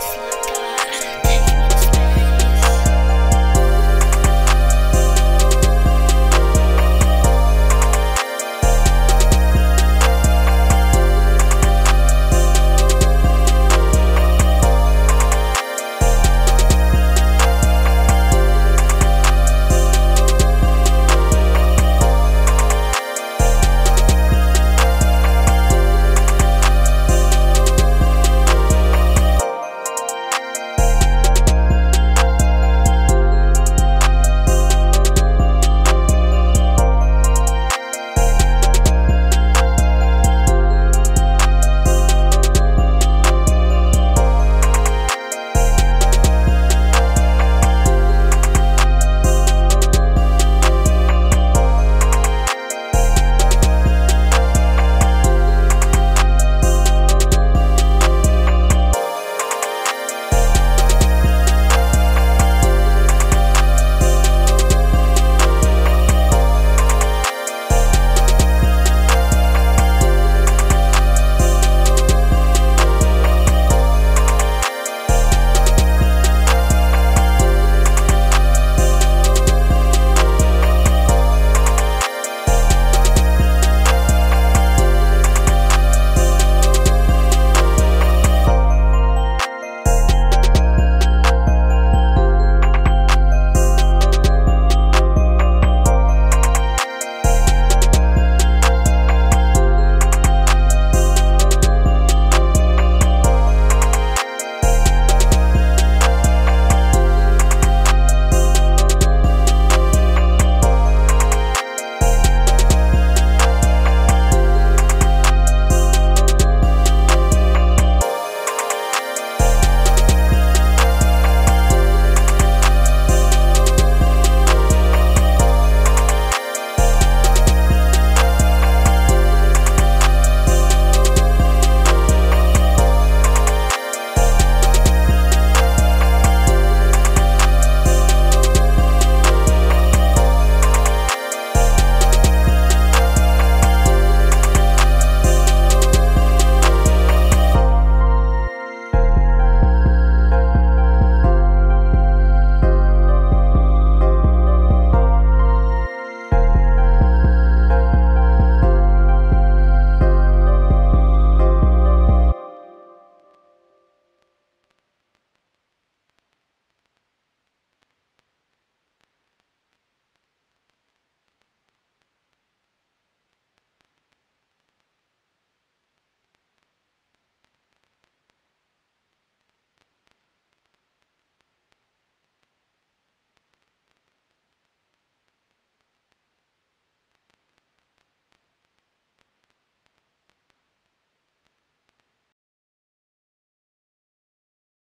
Slide.